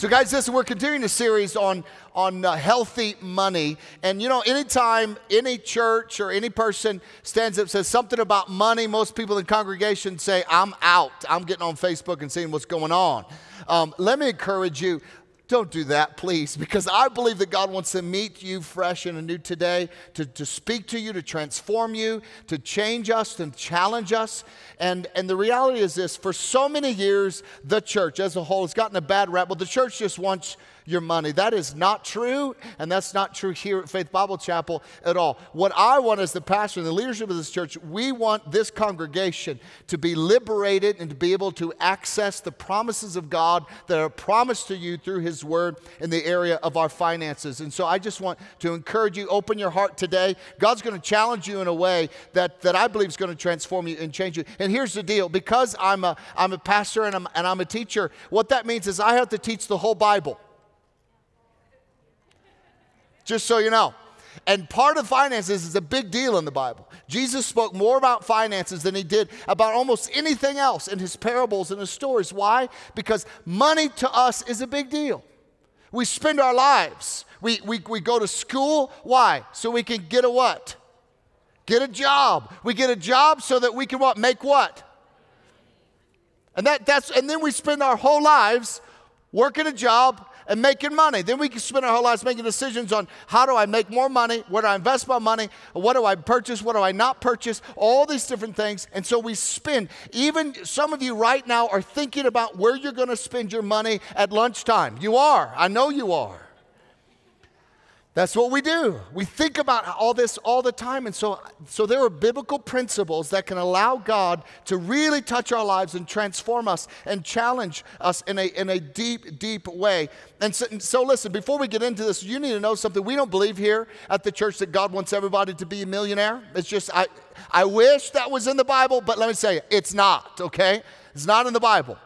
So, guys, listen, we're continuing a series on, on uh, healthy money. And, you know, anytime any church or any person stands up and says something about money, most people in congregation say, I'm out. I'm getting on Facebook and seeing what's going on. Um, let me encourage you don't do that, please, because I believe that God wants to meet you fresh and anew today, to, to speak to you, to transform you, to change us, and challenge us. And, and the reality is this for so many years, the church as a whole has gotten a bad rap. Well, the church just wants your money. That is not true, and that's not true here at Faith Bible Chapel at all. What I want as the pastor and the leadership of this church, we want this congregation to be liberated and to be able to access the promises of God that are promised to you through His Word in the area of our finances. And so I just want to encourage you, open your heart today. God's going to challenge you in a way that, that I believe is going to transform you and change you. And here's the deal because I'm a, I'm a pastor and I'm, and I'm a teacher, what that means is I have to teach the whole Bible just so you know. And part of finances is a big deal in the Bible. Jesus spoke more about finances than he did about almost anything else in his parables and his stories. Why? Because money to us is a big deal. We spend our lives. We, we, we go to school. Why? So we can get a what? Get a job. We get a job so that we can what? Make what? And that, that's and then we spend our whole lives working a job and making money. Then we can spend our whole lives making decisions on how do I make more money, where do I invest my money, what do I purchase, what do I not purchase, all these different things. And so we spend, even some of you right now are thinking about where you're going to spend your money at lunchtime. You are. I know you are. That's what we do. We think about all this all the time. And so, so there are biblical principles that can allow God to really touch our lives and transform us and challenge us in a, in a deep, deep way. And so, and so, listen, before we get into this, you need to know something. We don't believe here at the church that God wants everybody to be a millionaire. It's just, I, I wish that was in the Bible, but let me say, it's not, okay? It's not in the Bible.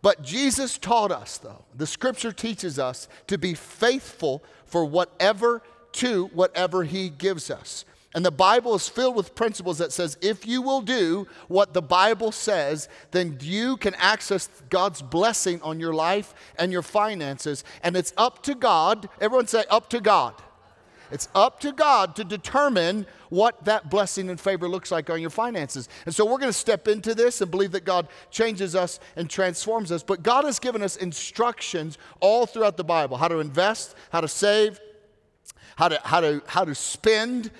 But Jesus taught us, though, the scripture teaches us to be faithful for whatever to whatever he gives us. And the Bible is filled with principles that says if you will do what the Bible says, then you can access God's blessing on your life and your finances. And it's up to God, everyone say up to God. It's up to God to determine what that blessing and favor looks like on your finances. And so we're going to step into this and believe that God changes us and transforms us. But God has given us instructions all throughout the Bible how to invest, how to save, how to, how to, how to spend.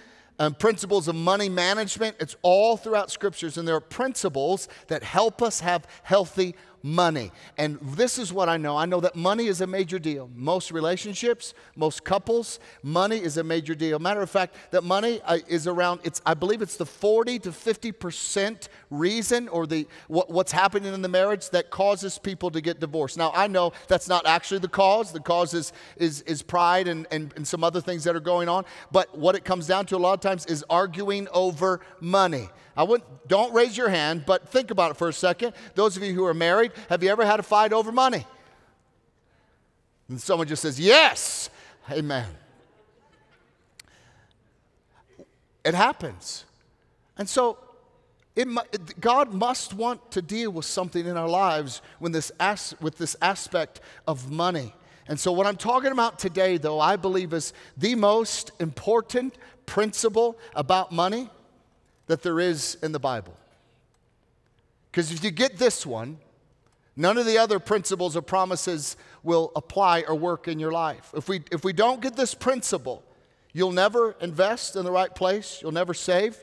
Um, principles of money management. It's all throughout scriptures, and there are principles that help us have healthy money. And this is what I know I know that money is a major deal. Most relationships, most couples, money is a major deal. Matter of fact, that money uh, is around, it's, I believe it's the 40 to 50% reason or the, what, what's happening in the marriage that causes people to get divorced. Now, I know that's not actually the cause. The cause is, is, is pride and, and, and some other things that are going on. But what it comes down to a lot of times is arguing over money. I wouldn't, don't raise your hand, but think about it for a second. Those of you who are married, have you ever had a fight over money? And someone just says, Yes. Amen. It happens. And so, it, God must want to deal with something in our lives when this as, with this aspect of money. And so, what I'm talking about today, though, I believe is the most important principle about money that there is in the Bible. Because if you get this one, none of the other principles or promises will apply or work in your life. If we, if we don't get this principle, you'll never invest in the right place, you'll never save,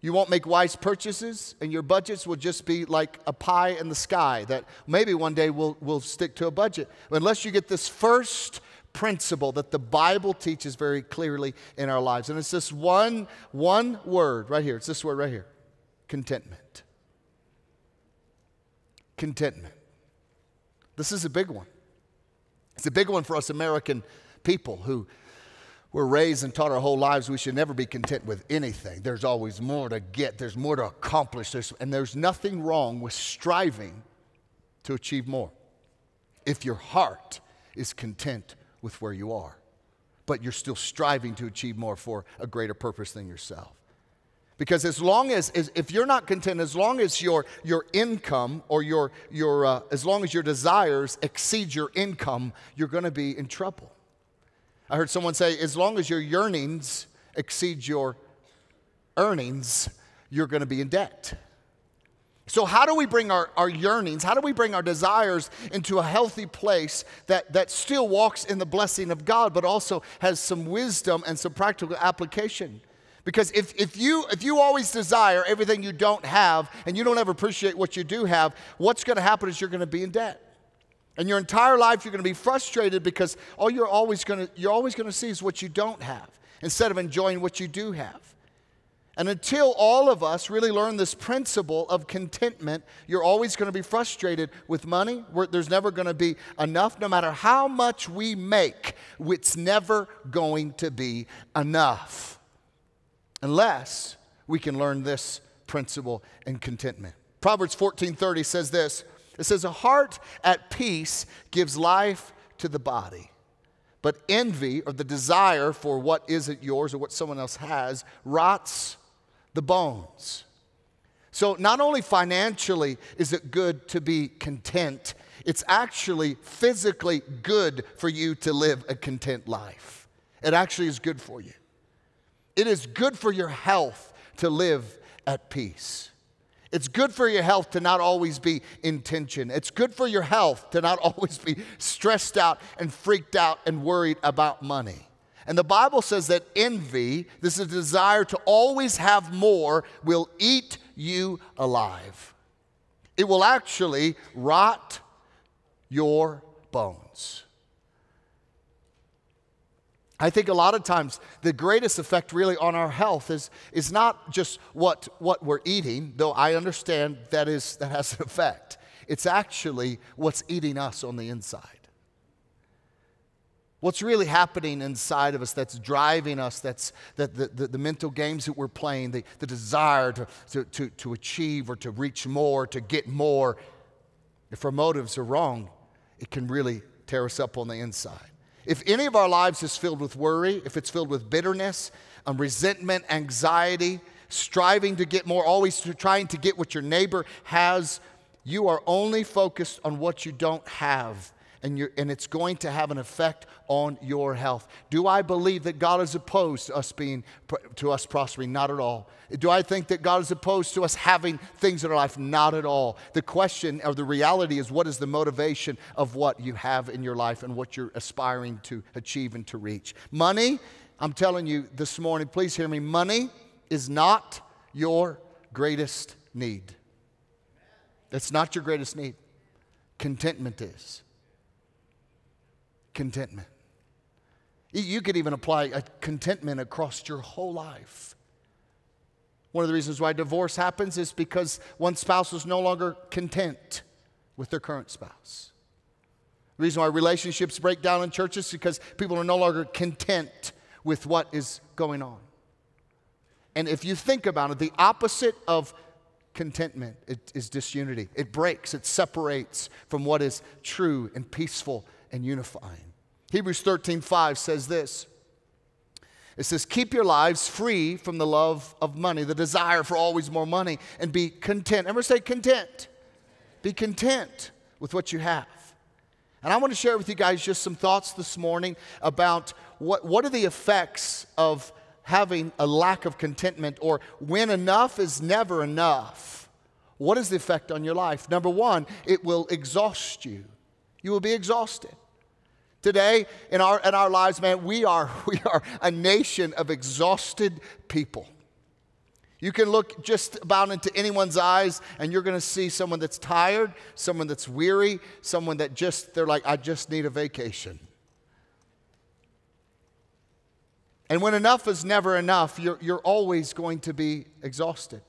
you won't make wise purchases, and your budgets will just be like a pie in the sky that maybe one day we'll, we'll stick to a budget. Unless you get this first principle that the Bible teaches very clearly in our lives. And it's this one, one word right here. It's this word right here contentment. Contentment. This is a big one. It's a big one for us American people who were raised and taught our whole lives we should never be content with anything. There's always more to get, there's more to accomplish, there's, and there's nothing wrong with striving to achieve more. If your heart is content with where you are, but you're still striving to achieve more for a greater purpose than yourself. Because as long as, as if you're not content, as long as your, your income or your, your uh, as long as your desires exceed your income, you're going to be in trouble. I heard someone say, as long as your yearnings exceed your earnings, you're going to be in debt. So, how do we bring our, our yearnings, how do we bring our desires into a healthy place that, that still walks in the blessing of God, but also has some wisdom and some practical application? Because if, if, you, if you always desire everything you don't have and you don't ever appreciate what you do have, what's going to happen is you're going to be in debt. And your entire life you're going to be frustrated because all you're always going to, you're always going to see is what you don't have instead of enjoying what you do have. And until all of us really learn this principle of contentment, you're always going to be frustrated with money. There's never going to be enough. No matter how much we make, it's never going to be enough unless we can learn this principle in contentment. Proverbs 14:30 says this. It says a heart at peace gives life to the body. But envy or the desire for what isn't yours or what someone else has rots the bones. So, not only financially is it good to be content, it's actually physically good for you to live a content life. It actually is good for you. It is good for your health to live at peace. It's good for your health to not always be in tension. It's good for your health to not always be stressed out and freaked out and worried about money. And the Bible says that envy, this is a desire to always have more, will eat you alive. It will actually rot your bones. I think a lot of times the greatest effect really on our health is, is not just what, what we're eating, though I understand that, is, that has an effect. It's actually what's eating us on the inside. What's really happening inside of us that's driving us, that's that the, the, the, mental games that we're playing, the, the desire to, to, to, to achieve or to reach more, to get more. If our motives are wrong, it can really tear us up on the inside. If any of our lives is filled with worry, if it's filled with bitterness, um, resentment, anxiety, striving to get more, always trying to get what your neighbor has, you are only focused on what you don't have and, and it's going to have an effect on your health. Do I believe that God is opposed to us being to us prospering? Not at all. Do I think that God is opposed to us having things in our life? Not at all. The question or the reality is what is the motivation of what you have in your life and what you're aspiring to achieve and to reach? Money, I'm telling you this morning, please hear me, money is not your greatest need. That's not your greatest need. Contentment is contentment. You could even apply a contentment across your whole life. One of the reasons why divorce happens is because one spouse is no longer content with their current spouse. The reason why relationships break down in churches is because people are no longer content with what is going on. And if you think about it, the opposite of contentment is disunity. It breaks, it separates from what is true and peaceful and unifying. Hebrews 13 5 says this. It says, Keep your lives free from the love of money, the desire for always more money, and be content. Ever say content? Be content with what you have. And I want to share with you guys just some thoughts this morning about what, what are the effects of having a lack of contentment or when enough is never enough. What is the effect on your life? Number one, it will exhaust you. You will be exhausted. Today in our, in our lives, man, we are, we are a nation of exhausted people. You can look just about into anyone's eyes and you're going to see someone that's tired, someone that's weary, someone that just, they're like, I just need a vacation. And when enough is never enough, you're, you're always going to be exhausted.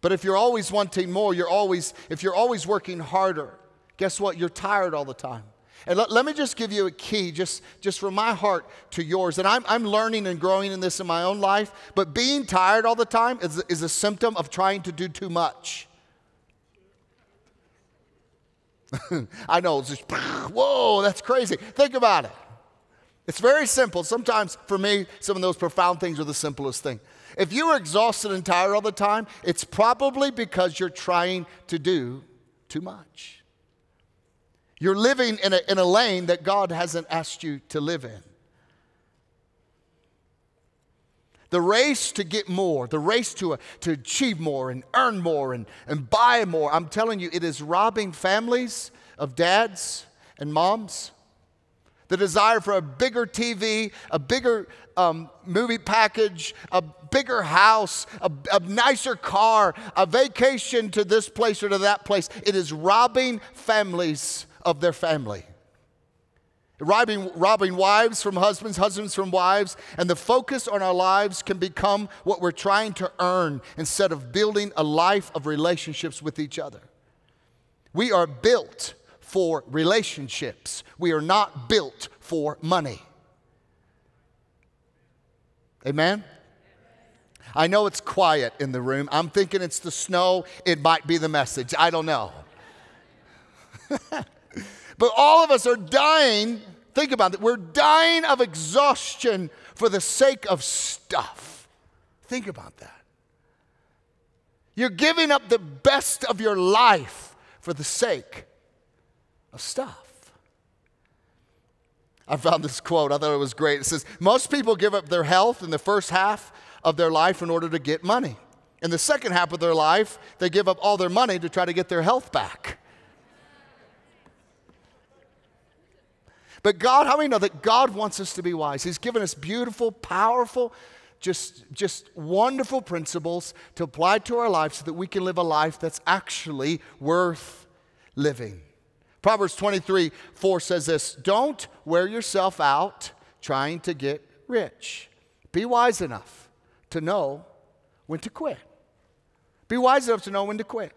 But if you're always wanting more, you're always, if you're always working harder, guess what? You're tired all the time. And let, let, me just give you a key, just, just from my heart to yours. And I'm, I'm learning and growing in this in my own life, but being tired all the time is, is a symptom of trying to do too much. I know, it's just, whoa, that's crazy. Think about it. It's very simple. Sometimes for me, some of those profound things are the simplest thing. If you are exhausted and tired all the time, it's probably because you're trying to do too much. You're living in a, in a lane that God hasn't asked you to live in. The race to get more, the race to, uh, to achieve more and earn more and, and buy more, I'm telling you, it is robbing families of dads and moms. The desire for a bigger TV, a bigger um, movie package, a bigger house, a, a nicer car, a vacation to this place or to that place. It is robbing families of their family. Robbing, robbing wives from husbands, husbands from wives, and the focus on our lives can become what we're trying to earn instead of building a life of relationships with each other. We are built for relationships, we are not built for money. Amen? I know it's quiet in the room. I'm thinking it's the snow. It might be the message. I don't know. but all of us are dying. Think about it. We're dying of exhaustion for the sake of stuff. Think about that. You're giving up the best of your life for the sake of stuff. I found this quote, I thought it was great. It says, Most people give up their health in the first half of their life in order to get money. In the second half of their life, they give up all their money to try to get their health back. But God, how many know that God wants us to be wise? He's given us beautiful, powerful, just, just wonderful principles to apply to our lives so that we can live a life that's actually worth living. Proverbs 23 4 says this Don't wear yourself out trying to get rich. Be wise enough to know when to quit. Be wise enough to know when to quit.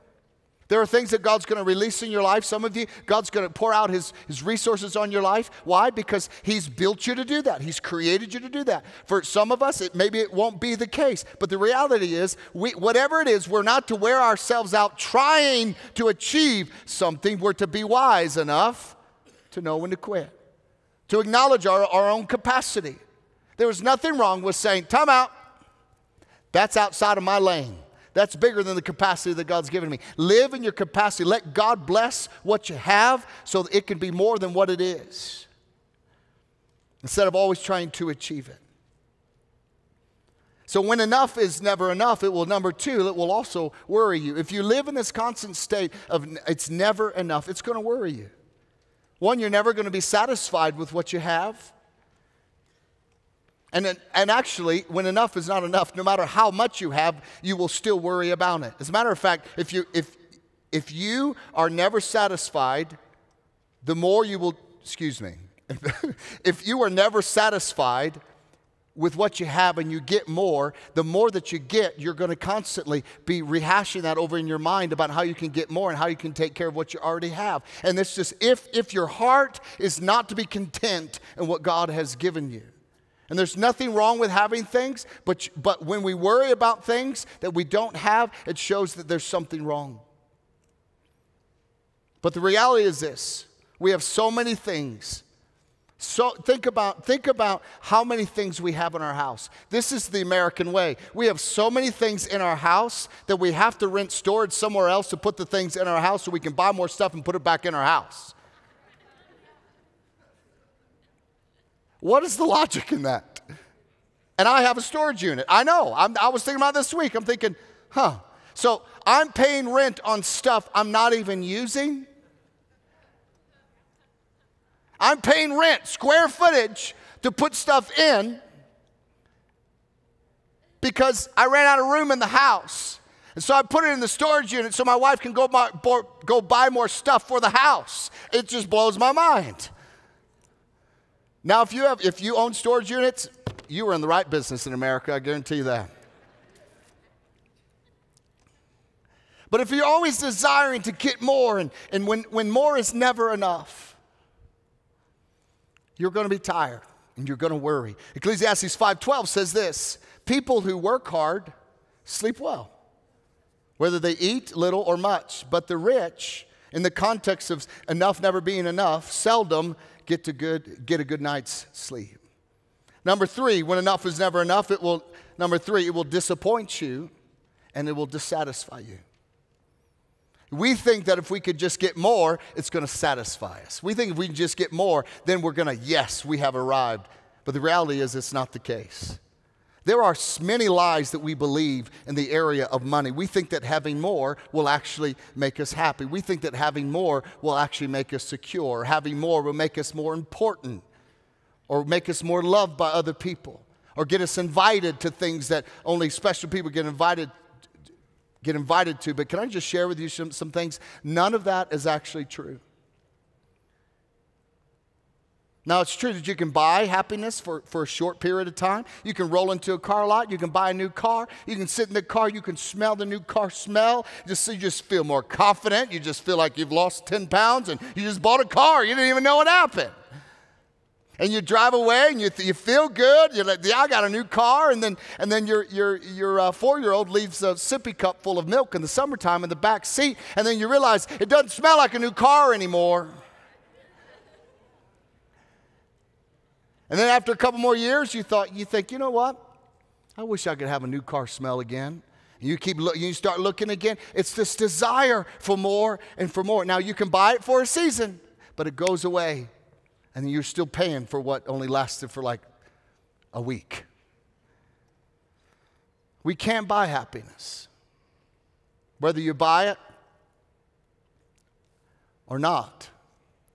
There are things that God's going to release in your life. Some of you, God's going to pour out his, his resources on your life. Why? Because He's built you to do that. He's created you to do that. For some of us, it, maybe it won't be the case. But the reality is, we, whatever it is, we're not to wear ourselves out trying to achieve something. We're to be wise enough to know when to quit, to acknowledge our, our own capacity. There was nothing wrong with saying, time out. That's outside of my lane. That's bigger than the capacity that God's given me. Live in your capacity. Let God bless what you have so that it can be more than what it is instead of always trying to achieve it. So, when enough is never enough, it will, number two, it will also worry you. If you live in this constant state of it's never enough, it's going to worry you. One, you're never going to be satisfied with what you have. And, and actually, when enough is not enough, no matter how much you have, you will still worry about it. As a matter of fact, if you, if, if you are never satisfied, the more you will, excuse me, if you are never satisfied with what you have and you get more, the more that you get, you're going to constantly be rehashing that over in your mind about how you can get more and how you can take care of what you already have. And it's just if if your heart is not to be content in what God has given you. And there's nothing wrong with having things, but, but when we worry about things that we don't have, it shows that there's something wrong. But the reality is this we have so many things. So think about, think about how many things we have in our house. This is the American way. We have so many things in our house that we have to rent storage somewhere else to put the things in our house so we can buy more stuff and put it back in our house. What is the logic in that? And I have a storage unit. I know. I'm, i was thinking about this week. I'm thinking, huh. So I'm paying rent on stuff I'm not even using. I'm paying rent, square footage, to put stuff in because I ran out of room in the house. And so I put it in the storage unit so my wife can go buy, go buy more stuff for the house. It just blows my mind. Now, if you, have, if you own storage units, you are in the right business in America, I guarantee you that. But if you're always desiring to get more, and, and when, when more is never enough, you're going to be tired and you're going to worry. Ecclesiastes 5:12 says this: People who work hard sleep well, whether they eat little or much. But the rich, in the context of enough never being enough, seldom get, to good, get a good night's sleep. Number three, when enough is never enough, it will, number three, it will disappoint you and it will dissatisfy you. We think that if we could just get more, it's going to satisfy us. We think if we can just get more, then we're going to, yes, we have arrived. But the reality is, it's not the case. There are many lies that we believe in the area of money. We think that having more will actually make us happy. We think that having more will actually make us secure. Having more will make us more important or make us more loved by other people or get us invited to things that only special people get invited get invited to. But can I just share with you some, some things? None of that is actually true. Now, it's true that you can buy happiness for, for a short period of time. You can roll into a car lot. You can buy a new car. You can sit in the car. You can smell the new car smell. Just, you just feel more confident. You just feel like you've lost 10 pounds and you just bought a car. You didn't even know what happened. And you drive away and you, you feel good. You're like, yeah, I got a new car. And then, and then your, your, your uh, four year old leaves a sippy cup full of milk in the summertime in the back seat. And then you realize it doesn't smell like a new car anymore. And then after a couple more years, you thought, you think, you know what? I wish I could have a new car smell again. And you keep looking, you start looking again. It's this desire for more and for more. Now you can buy it for a season, but it goes away. And you're still paying for what only lasted for like a week. We can't buy happiness. Whether you buy it or not.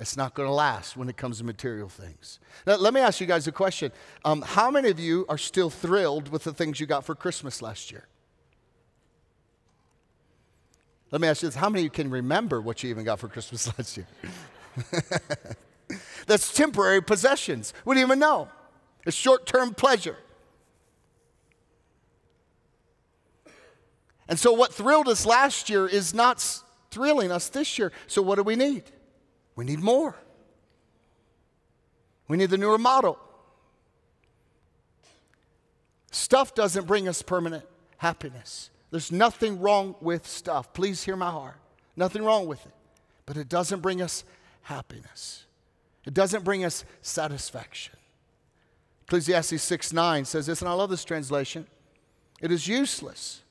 It's not going to last when it comes to material things. Now, let me ask you guys a question. Um, how many of you are still thrilled with the things you got for Christmas last year? Let me ask you this how many of you can remember what you even got for Christmas last year? That's temporary possessions. We don't even know. It's short term pleasure. And so, what thrilled us last year is not thrilling us this year. So, what do we need? We need more. We need the newer model. Stuff doesn't bring us permanent happiness. There's nothing wrong with stuff. Please hear my heart. Nothing wrong with it. But it doesn't bring us happiness. It doesn't bring us satisfaction. Ecclesiastes 6 9 says this, and I love this translation. It is useless.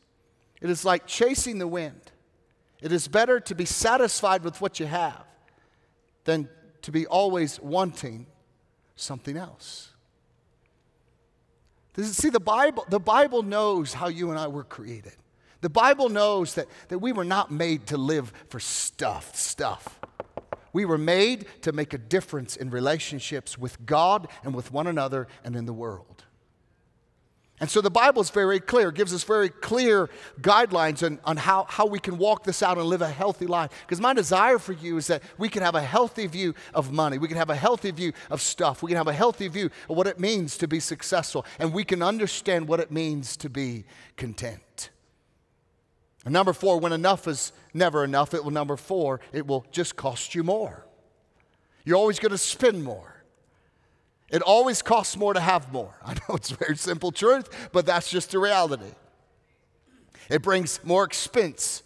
It is like chasing the wind. It is better to be satisfied with what you have than to be always wanting something else. See, the Bible, the Bible knows how you and I were created. The Bible knows that, that we were not made to live for stuff, stuff. We were made to make a difference in relationships with God and with one another and in the world. And so the Bible is very clear, gives us very clear guidelines on, on how, how we can walk this out and live a healthy life. Because my desire for you is that we can have a healthy view of money. We can have a healthy view of stuff. We can have a healthy view of what it means to be successful. And we can understand what it means to be content. And number four, when enough is never enough, it will, number four, it will just cost you more. You're always going to spend more. It always costs more to have more. I know it's a very simple truth, but that's just the reality. It brings more expense.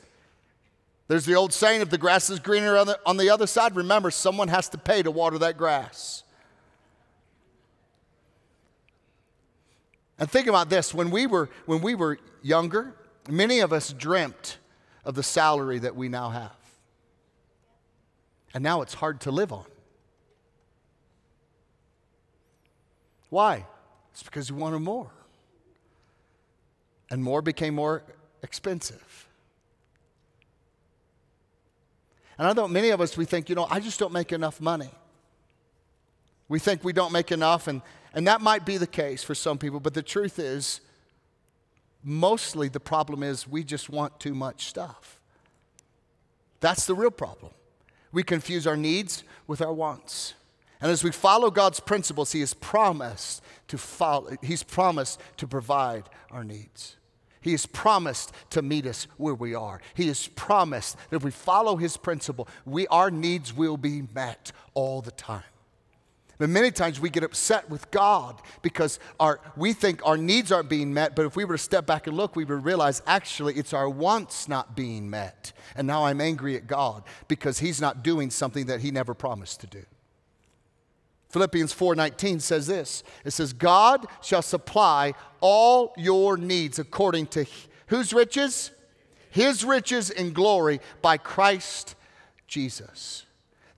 There's the old saying if the grass is greener on the, on the other side, remember, someone has to pay to water that grass. And think about this when we were, when we were younger, many of us dreamt of the salary that we now have. And now it's hard to live on. Why? It's because we wanted more. And more became more expensive. And I know many of us, we think, you know, I just don't make enough money. We think we don't make enough, and, and that might be the case for some people, but the truth is, mostly the problem is we just want too much stuff. That's the real problem. We confuse our needs with our wants. And as we follow God's principles, He has promised to follow, He's promised to provide our needs. He has promised to meet us where we are. He has promised that if we follow His principle, we, our needs will be met all the time. But many times we get upset with God because our, we think our needs aren't being met, but if we were to step back and look, we would realize actually it's our wants not being met. And now I'm angry at God because He's not doing something that He never promised to do. Philippians 4:19 says this. It says, God shall supply all your needs according to whose riches? His riches in glory by Christ Jesus.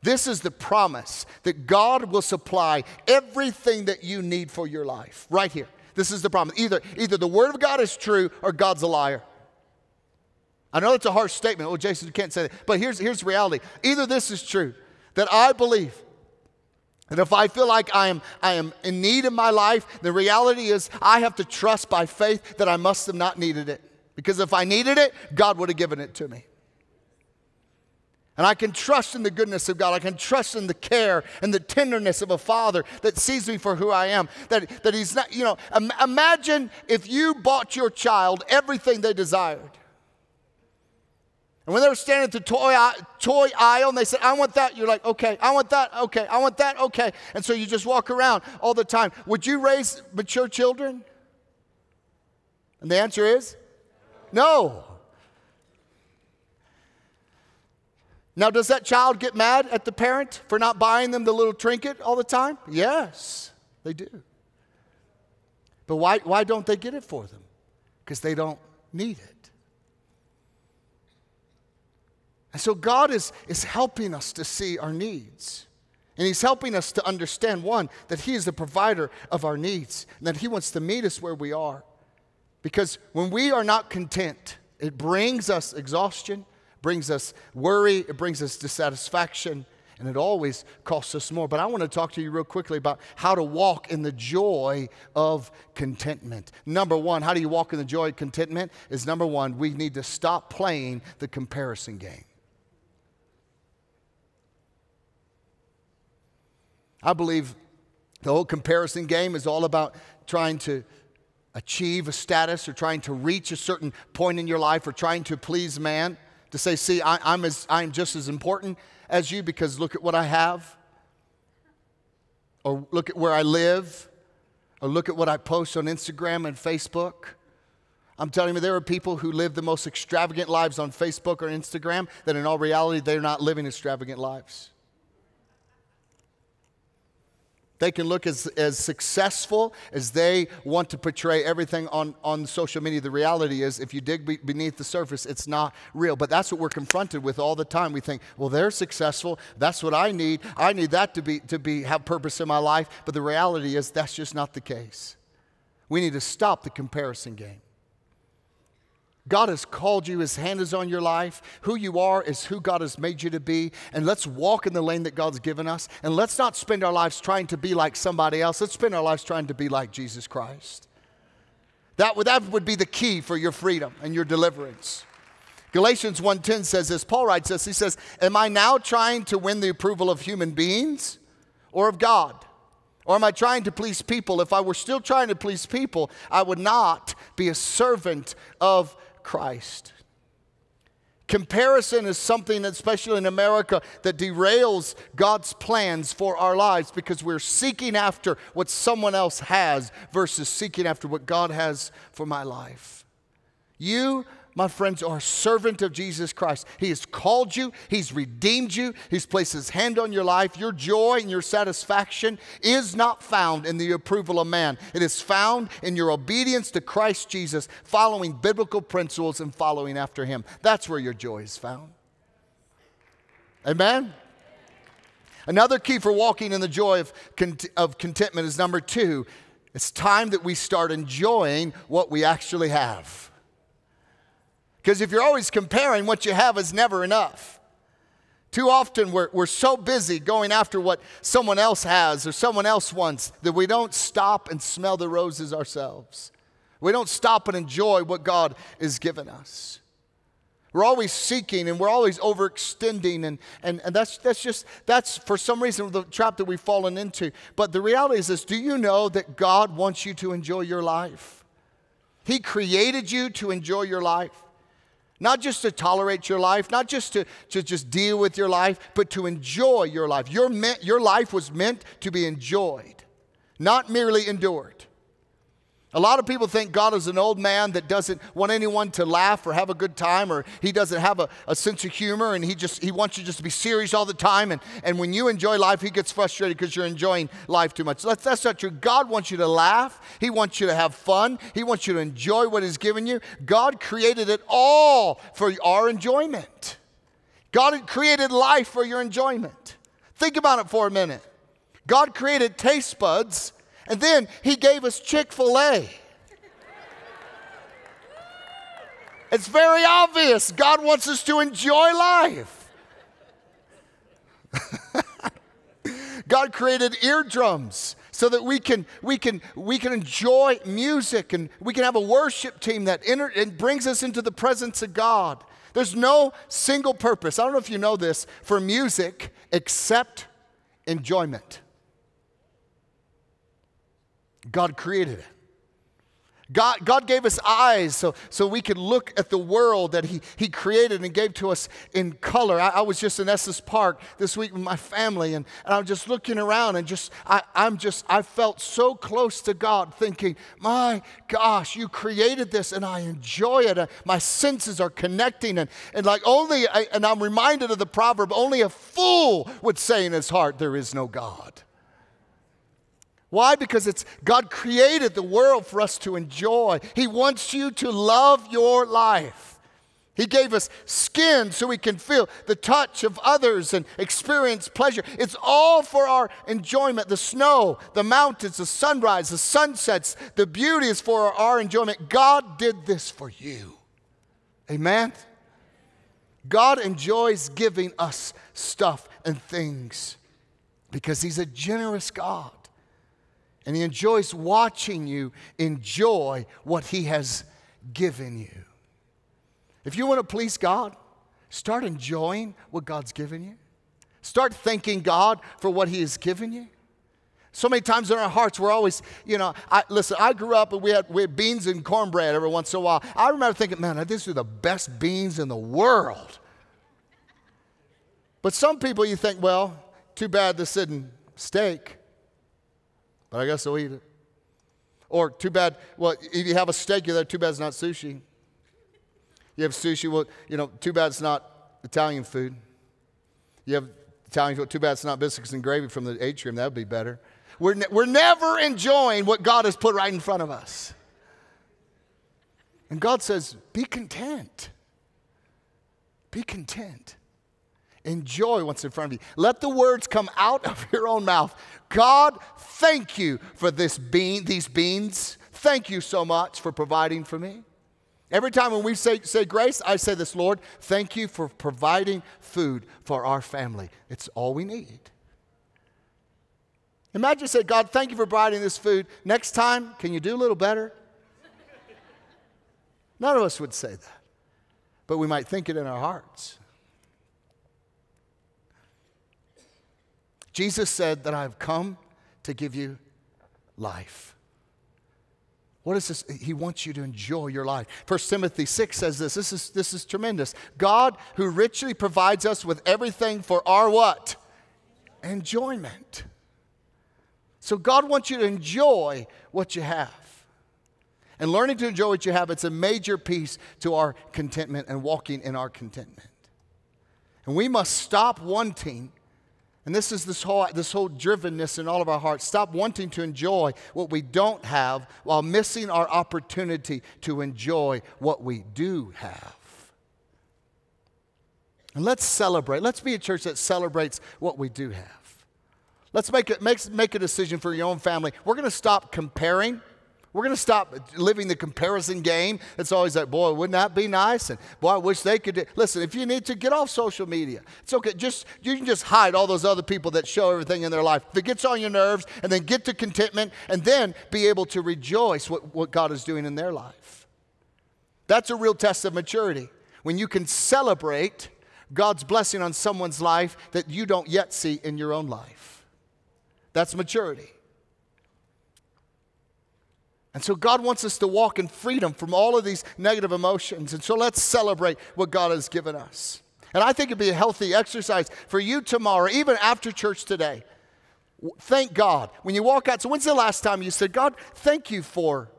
This is the promise that God will supply everything that you need for your life. Right here. This is the promise. Either, either the word of God is true or God's a liar. I know it's a harsh statement. Well, Jason, you can't say that. But here's, here's reality. Either this is true, that I believe and if I feel like I am, I am in need in my life, the reality is I have to trust by faith that I must have not needed it. Because if I needed it, God would have given it to me. And I can trust in the goodness of God. I can trust in the care and the tenderness of a father that sees me for who I am. That, that he's not, you know, imagine if you bought your child everything they desired. And when they were standing at the toy, toy aisle and they said, I want that, you're like, okay, I want that, okay, I want that, okay. And so you just walk around all the time. Would you raise mature children? And the answer is no. Now, does that child get mad at the parent for not buying them the little trinket all the time? Yes, they do. But why, why don't they get it for them? Because they don't need it. And so God is, is helping us to see our needs. And He's helping us to understand one, that He is the provider of our needs, and that He wants to meet us where we are. Because when we are not content, it brings us exhaustion, brings us worry, it brings us dissatisfaction, and it always costs us more. But I want to talk to you real quickly about how to walk in the joy of contentment. Number one, how do you walk in the joy of contentment? Is number one, we need to stop playing the comparison game. I believe the whole comparison game is all about trying to achieve a status or trying to reach a certain point in your life or trying to please man. To say, see, I, am as, I'm just as important as you because look at what I have, or look at where I live, or look at what I post on Instagram and Facebook. I'm telling you, there are people who live the most extravagant lives on Facebook or Instagram that in all reality, they're not living extravagant lives. They can look as, as successful as they want to portray everything on, on social media. The reality is, if you dig be beneath the surface, it's not real. But that's what we're confronted with all the time. We think, well, they're successful. That's what I need. I need that to, be, to be, have purpose in my life. But the reality is, that's just not the case. We need to stop the comparison game. God has called you, His hand is on your life. Who you are is who God has made you to be. And let's walk in the lane that God's given us. And let's not spend our lives trying to be like somebody else. Let's spend our lives trying to be like Jesus Christ. That would, that would be the key for your freedom and your deliverance. Galatians 1:10 says this. Paul writes this. He says, Am I now trying to win the approval of human beings or of God? Or am I trying to please people? If I were still trying to please people, I would not be a servant of Christ. Comparison is something, that especially in America, that derails God's plans for our lives because we're seeking after what someone else has versus seeking after what God has for my life. You my friends, are a servant of Jesus Christ. He has called you, He's redeemed you, He's placed His hand on your life. Your joy and your satisfaction is not found in the approval of man, it is found in your obedience to Christ Jesus, following biblical principles and following after Him. That's where your joy is found. Amen? Another key for walking in the joy of, of contentment is number two it's time that we start enjoying what we actually have. Because if you're always comparing, what you have is never enough. Too often we're, we're so busy going after what someone else has or someone else wants that we don't stop and smell the roses ourselves. We don't stop and enjoy what God has given us. We're always seeking and we're always overextending, and, and, and that's, that's just, that's for some reason the trap that we've fallen into. But the reality is this do you know that God wants you to enjoy your life? He created you to enjoy your life. Not just to tolerate your life, not just to, to just deal with your life, but to enjoy your life. Your, me- your life was meant to be enjoyed, not merely endured. A lot of people think God is an old man that doesn't want anyone to laugh or have a good time, or he doesn't have a, a, sense of humor and he just he wants you just to be serious all the time. And, and when you enjoy life, he gets frustrated because you're enjoying life too much. That's, that's not true. God wants you to laugh, He wants you to have fun, He wants you to enjoy what He's given you. God created it all for our enjoyment. God created life for your enjoyment. Think about it for a minute. God created taste buds and then he gave us Chick fil A. It's very obvious. God wants us to enjoy life. God created eardrums so that we can, we, can, we can enjoy music and we can have a worship team that enter, and brings us into the presence of God. There's no single purpose, I don't know if you know this, for music except enjoyment. God created it. God, God gave us eyes so, so we could look at the world that He, he created and gave to us in color. I, I was just in Estes Park this week with my family, and, and I was just looking around and just, I, I'm just, I felt so close to God, thinking, my gosh, you created this and I enjoy it. Uh, my senses are connecting, and, and like only, I, and I'm reminded of the proverb only a fool would say in his heart, There is no God. Why? Because it's God created the world for us to enjoy. He wants you to love your life. He gave us skin so we can feel the touch of others and experience pleasure. It's all for our enjoyment. The snow, the mountains, the sunrise, the sunsets, the beauty is for our enjoyment. God did this for you. Amen? God enjoys giving us stuff and things because He's a generous God and He enjoys watching you enjoy what He has given you. If you want to please God, start enjoying what God's given you. Start thanking God for what He has given you. So many times in our hearts, we're always, you know, I, listen, I grew up and we had, we had beans and cornbread every once in a while. I remember thinking, man, these are the best beans in the world. But some people you think, well, too bad this isn't steak but I guess I'll eat it. Or too bad, well, if you have a steak, you're there, too bad it's not sushi. You have sushi, well, you know, too bad it's not Italian food. You have Italian food, too bad it's not biscuits and gravy from the atrium, that would be better. We're, ne- we're never enjoying what God has put right in front of us. And God says, be content. Be content. Enjoy what's in front of you. Let the words come out of your own mouth. God, thank you for this bean, these beans. Thank you so much for providing for me. Every time when we say, say grace, I say this, Lord, thank you for providing food for our family. It's all we need. Imagine say, God, thank you for providing this food. Next time, can you do a little better? None of us would say that, but we might think it in our hearts. Jesus said that I've come to give you life. What is this? He wants you to enjoy your life. 1 Timothy 6 says this. This is, this is tremendous. God who richly provides us with everything for our what? Enjoyment. So God wants you to enjoy what you have. And learning to enjoy what you have, it's a major piece to our contentment and walking in our contentment. And we must stop wanting and this is this whole, this whole drivenness in all of our hearts. Stop wanting to enjoy what we don't have while missing our opportunity to enjoy what we do have. And let's celebrate. Let's be a church that celebrates what we do have. Let's make, it, make, make a decision for your own family. We're going to stop comparing we're going to stop living the comparison game. It's always like, boy, wouldn't that be nice? And boy, I wish they could. Do. Listen, if you need to get off social media, it's okay. Just you can just hide all those other people that show everything in their life. If it gets on your nerves, and then get to contentment, and then be able to rejoice what, what God is doing in their life. That's a real test of maturity. When you can celebrate God's blessing on someone's life that you don't yet see in your own life. That's maturity. And so God wants us to walk in freedom from all of these negative emotions. And so let's celebrate what God has given us. And I think it'd be a healthy exercise for you tomorrow, even after church today. Thank God. When you walk out, so when's the last time you said, God, thank you for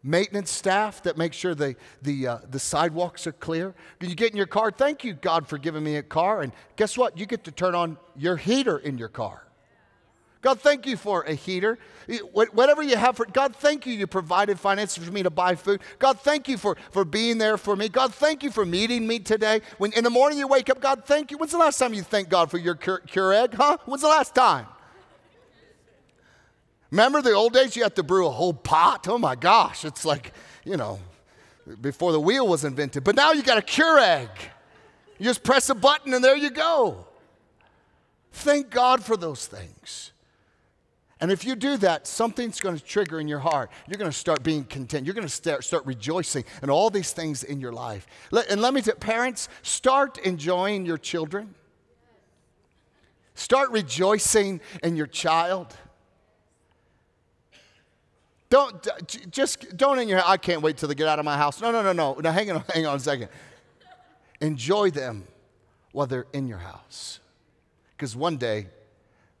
maintenance staff that make sure the, the, uh, the sidewalks are clear. You get in your car, thank you, God, for giving me a car. And guess what? You get to turn on your heater in your car. God, thank you for a heater. Eh, whatever you have for God, thank you you provided finances for me to buy food. God, thank you for, for being there for me. God, thank you for meeting me today. When in the morning you wake up, God, thank you. When's the last time you thank God for your Keurig, huh? When's the last time? Remember the old days you had to brew a whole pot? Oh my gosh, it's like, you know, before the wheel was invented. But now you got a Keurig. You just press a button and there you go. Thank God for those things. And if you do that, something's going to trigger in your heart. You're going to start being content. You're going to start, start rejoicing in all these things in your life. and let me tell parents, start enjoying your children. Start rejoicing in your child. Don't just don't in your I can't wait till they get out of my house. No, no, no, no. Now hang on, hang on a second. Enjoy them while they're in your house. Because one day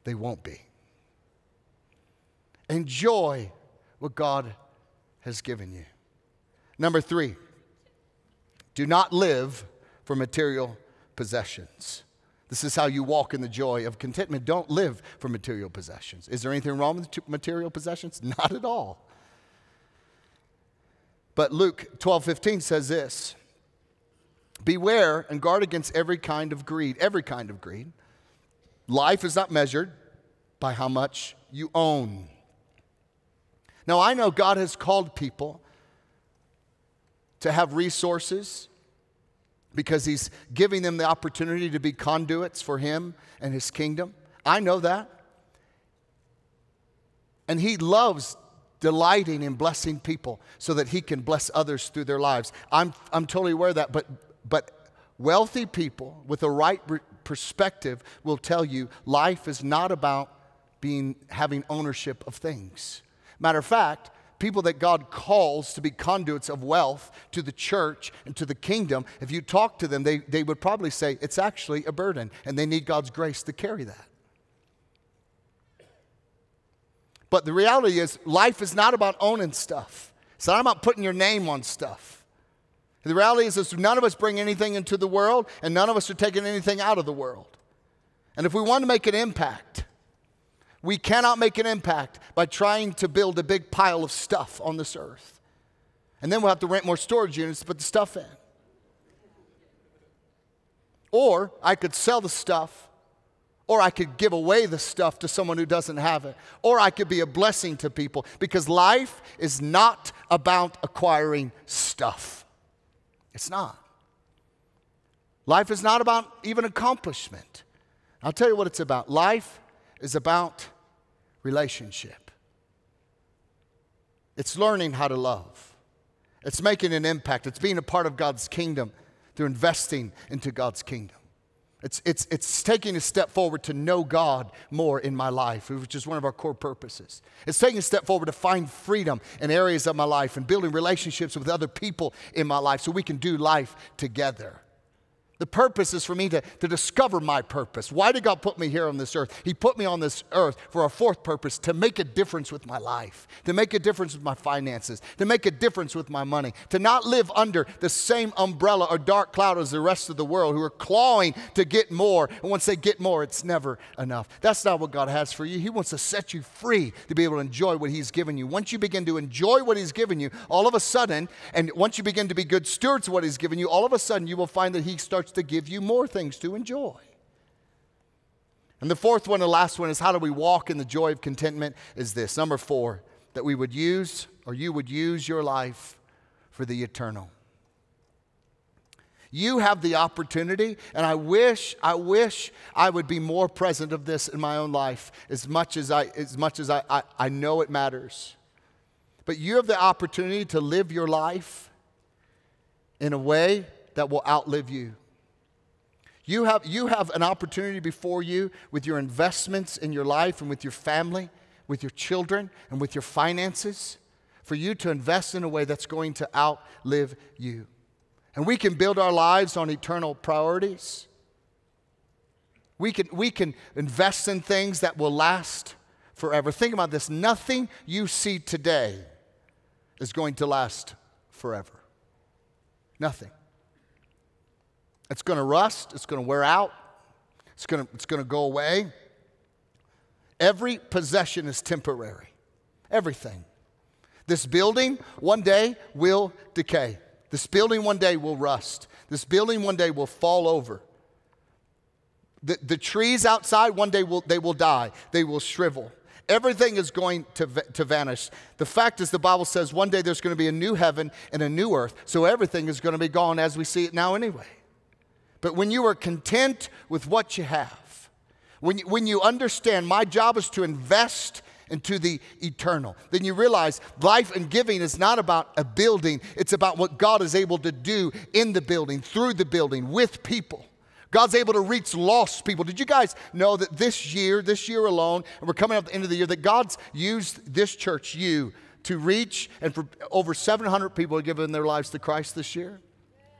they won't be. Enjoy what God has given you. Number three, do not live for material possessions. This is how you walk in the joy of contentment. Don't live for material possessions. Is there anything wrong with material possessions? Not at all. But Luke 12 15 says this Beware and guard against every kind of greed, every kind of greed. Life is not measured by how much you own. Now, I know God has called people to have resources because he's giving them the opportunity to be conduits for him and his kingdom. I know that. And he loves delighting in blessing people so that he can bless others through their lives. I'm, I'm totally aware of that, but, but wealthy people with a right perspective will tell you life is not about being having ownership of things. Matter of fact, people that God calls to be conduits of wealth to the church and to the kingdom, if you talk to them, they, they would probably say it's actually a burden and they need God's grace to carry that. But the reality is, life is not about owning stuff, it's not about putting your name on stuff. The reality is, is none of us bring anything into the world and none of us are taking anything out of the world. And if we want to make an impact, we cannot make an impact by trying to build a big pile of stuff on this earth. And then we'll have to rent more storage units to put the stuff in. Or I could sell the stuff, or I could give away the stuff to someone who doesn't have it, or I could be a blessing to people because life is not about acquiring stuff. It's not. Life is not about even accomplishment. I'll tell you what it's about. Life is about relationship. It's learning how to love. It's making an impact. It's being a part of God's kingdom through investing into God's kingdom. It's, it's, it's taking a step forward to know God more in my life, which is one of our core purposes. It's taking a step forward to find freedom in areas of my life and building relationships with other people in my life so we can do life together. The purpose is for me to, to discover my purpose. Why did God put me here on this earth? He put me on this earth for a fourth purpose to make a difference with my life, to make a difference with my finances, to make a difference with my money, to not live under the same umbrella or dark cloud as the rest of the world who are clawing to get more. And once they get more, it's never enough. That's not what God has for you. He wants to set you free to be able to enjoy what He's given you. Once you begin to enjoy what He's given you, all of a sudden, and once you begin to be good stewards of what He's given you, all of a sudden you will find that He starts starts to give you more things to enjoy. And the fourth one, the last one, is how do we walk in the joy of contentment? Is this number four, that we would use, or you would use your life for the eternal. You have the opportunity, and I wish, I wish I would be more present of this in my own life as much as I, as much as I, I, I know it matters. But you have the opportunity to live your life in a way that will outlive you. You have, you have an opportunity before you with your investments in your life and with your family, with your children, and with your finances for you to invest in a way that's going to outlive you. And we can build our lives on eternal priorities. We can, we can invest in things that will last forever. Think about this nothing you see today is going to last forever. Nothing. It's going to rust, it's going to wear out, it's going to, it's going to go away. Every possession is temporary. Everything. This building one day will decay. This building one day will rust. This building one day will fall over. The, the trees outside one day will, they will die. They will shrivel. Everything is going to, to vanish. The fact is, the Bible says one day there's going to be a new heaven and a new earth, so everything is going to be gone as we see it now anyway. But when you are content with what you have, when you, when you understand my job is to invest into the eternal, then you realize life and giving is not about a building, it's about what God is able to do in the building, through the building, with people. God's able to reach lost people. Did you guys know that this year, this year alone, and we're coming up the end of the year, that God's used this church, you, to reach and for over 700 people have given their lives to Christ this year?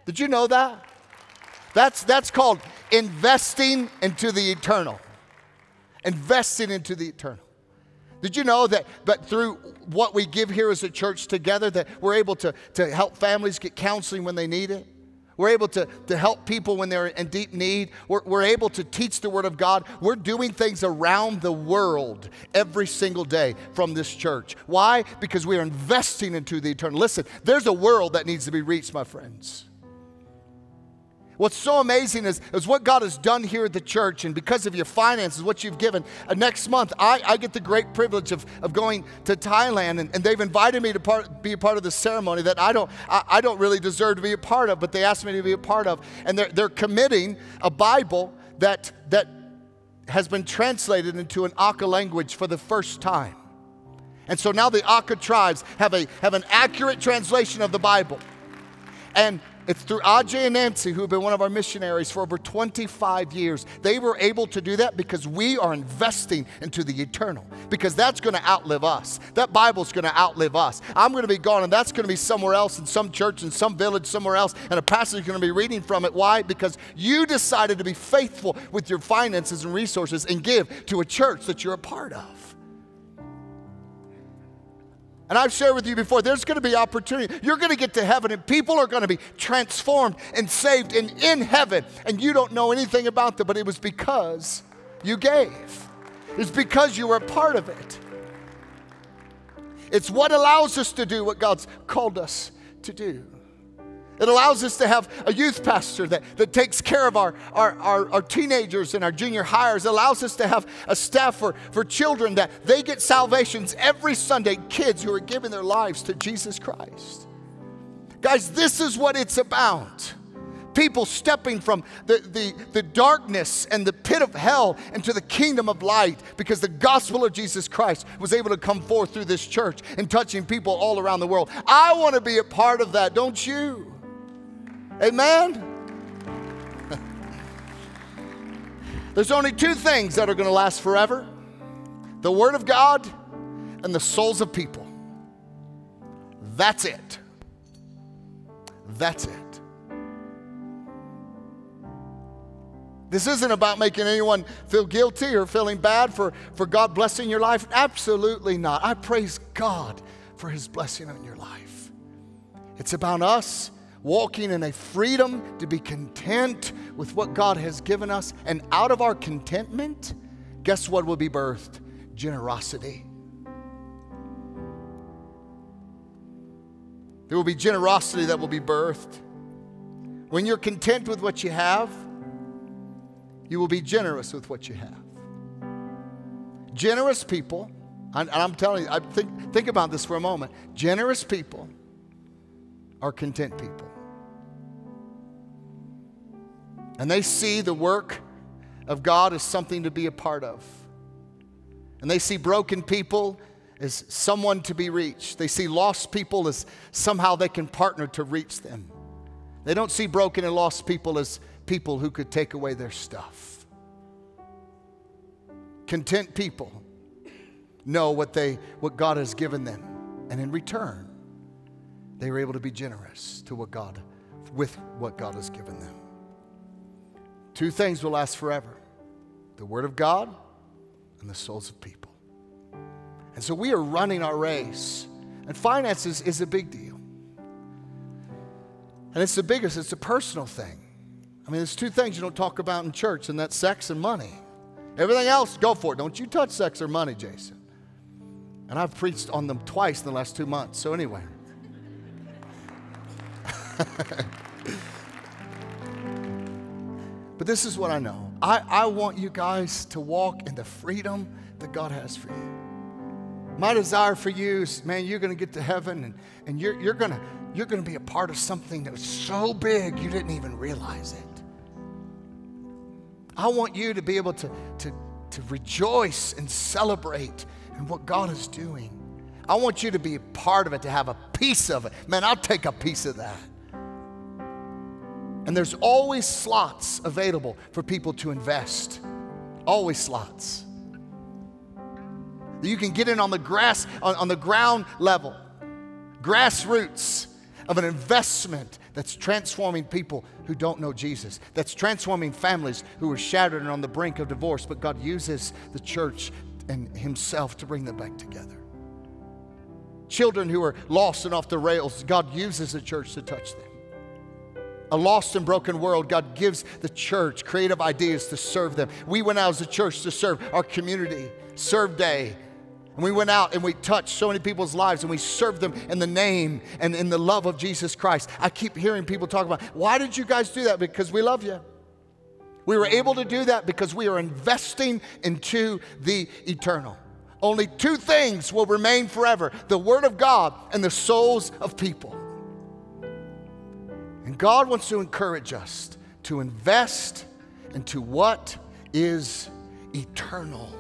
Did you know that? That's, that's called investing into the eternal. Investing into the eternal. Did you know that but through what we give here as a church together that we're able to, to help families get counseling when they need it? We're able to, to help people when they're in deep need. We're, we're able to teach the Word of God. We're doing things around the world every single day from this church. Why? Because we are investing into the eternal. Listen, there's a world that needs to be reached, my friends. What's so amazing is, is what God has done here at the church, and because of your finances, what you've given. Uh, next month, I, I get the great privilege of, of going to Thailand, and, and they've invited me to part, be a part of the ceremony that I don't, I, I don't really deserve to be a part of, but they asked me to be a part of. And they're, they're committing a Bible that, that has been translated into an Akha language for the first time. And so now the Akha tribes have, a, have an accurate translation of the Bible. And it's through Ajay and Nancy, who have been one of our missionaries for over 25 years. They were able to do that because we are investing into the eternal, because that's going to outlive us. That Bible's going to outlive us. I'm going to be gone, and that's going to be somewhere else in some church, in some village, somewhere else, and a pastor is going to be reading from it. Why? Because you decided to be faithful with your finances and resources and give to a church that you're a part of. And I've shared with you before, there's going to be opportunity. You're going to get to heaven, and people are going to be transformed and saved and in heaven. And you don't know anything about them, but it was because you gave. It's because you were a part of it. It's what allows us to do what God's called us to do. It allows us to have a youth pastor that, that takes care of our, our, our, our, teenagers and our junior hires. It allows us to have a staff for, for children that they get salvations every Sunday, kids who are giving their lives to Jesus Christ. Guys, this is what it's about. People stepping from the, the, the darkness and the pit of hell into the kingdom of light because the gospel of Jesus Christ was able to come forth through this church and touching people all around the world. I want to be a part of that, don't you? Amen? There's only two things that are going to last forever the Word of God and the souls of people. That's it. That's it. This isn't about making anyone feel guilty or feeling bad for, for God blessing your life. Absolutely not. I praise God for His blessing on your life. It's about us walking in a freedom to be content with what God has given us. And out of our contentment, guess what will be birthed? Generosity. There will be generosity that will be birthed. When you're content with what you have, you will be generous with what you have. Generous people, and I'm telling you, I think, think about this for a moment. Generous people are content people. And they see the work of God as something to be a part of. And they see broken people as someone to be reached. They see lost people as somehow they can partner to reach them. They don't see broken and lost people as people who could take away their stuff. Content people know what they what God has given them. And in return, they are able to be generous to what God with what God has given them. Two things will last forever the Word of God and the souls of people. And so we are running our race And finances is a big deal. And it's the biggest, it's a personal thing. I mean, there's two things you don't talk about in church, and that's sex and money. Everything else, go for it. Don't you touch sex or money, Jason. And I've preached on them twice in the last two months. So, anyway. but this is what I know I, I want you guys to walk in the freedom that God has for you. My desire for you is, man, you're going to get to heaven and, and you're, you're going to you're going to be a part of something that was so big you didn't even realize it. I want you to be able to, to, to rejoice and celebrate in what God is doing. I want you to be a part of it, to have a piece of it. Man, I'll take a piece of that. And there's always slots available for people to invest. Always slots. You can get in on the grass, on, on the ground level, grassroots of an investment that's transforming people who don't know Jesus, that's transforming families who are shattered and on the brink of divorce, but God uses the church and Himself to bring them back together. Children who are lost and off the rails, God uses the church to touch them. A lost and broken world, God gives the church creative ideas to serve them. We went out as a church to serve our community, serve day, and we went out and we touched so many people's lives and we served them in the name and in the love of Jesus Christ. I keep hearing people talk about, why did you guys do that? Because we love you. We were able to do that because we are investing into the eternal. Only two things will remain forever the Word of God and the souls of people. God wants to encourage us to invest into what is eternal.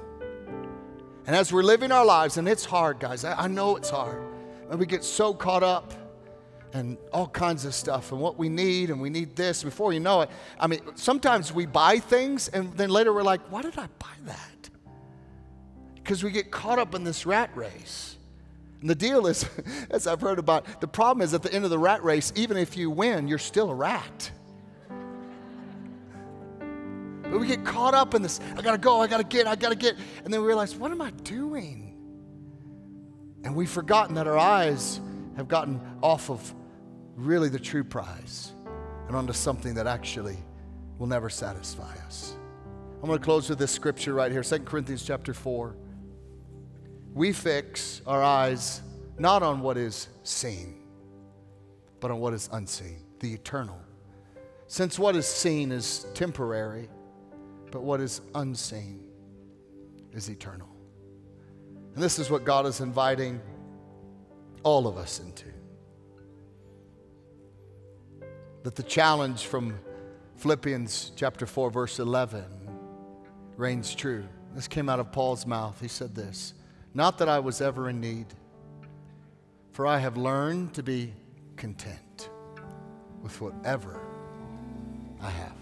And as we're living our lives, and it's hard, guys, I, I know it's hard. And we get so caught up and all kinds of stuff and what we need and we need this before you know it i mean sometimes we buy things and then later we're like why did i buy that because we get caught up in this rat race and the deal is as i've heard about the problem is at the end of the rat race even if you win you're still a rat but we get caught up in this I gotta go, I gotta get, I gotta get. And then we realize, what am I doing? And we've forgotten that our eyes have gotten off of really the true prize and onto something that actually will never satisfy us. I'm going to close with this scripture right here 2 Corinthians chapter 4. We fix our eyes not on what is seen, but on what is unseen, the eternal. Since what is seen is temporary, but what is unseen is eternal. And this is what God is inviting all of us into. That the challenge from Philippians chapter 4, verse 11 reigns true. This came out of Paul's mouth. He said this not that I was ever in need, for I have learned to be content with whatever I have.